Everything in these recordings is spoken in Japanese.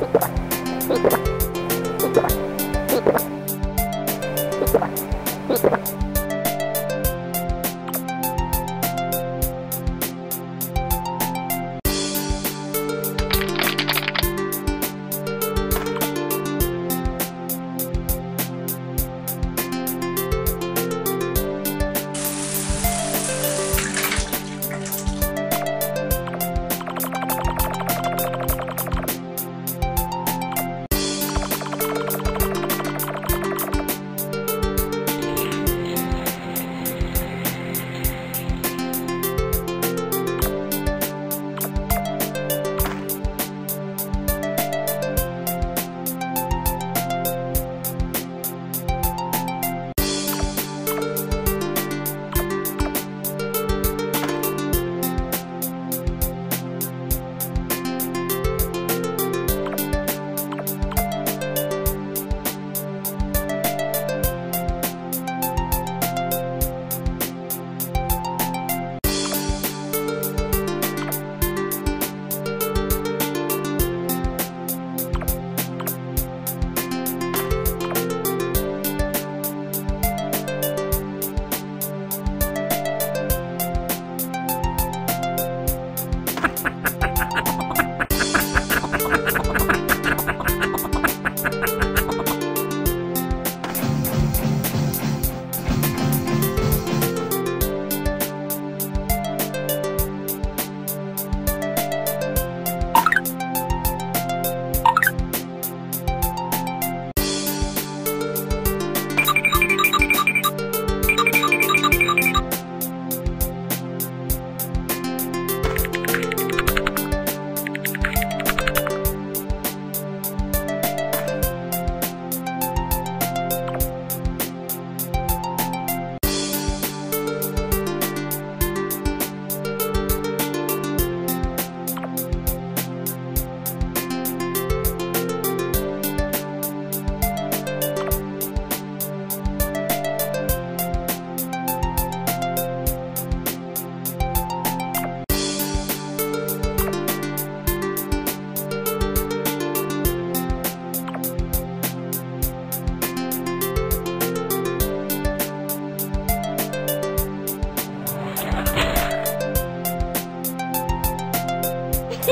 フフ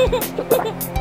フフ。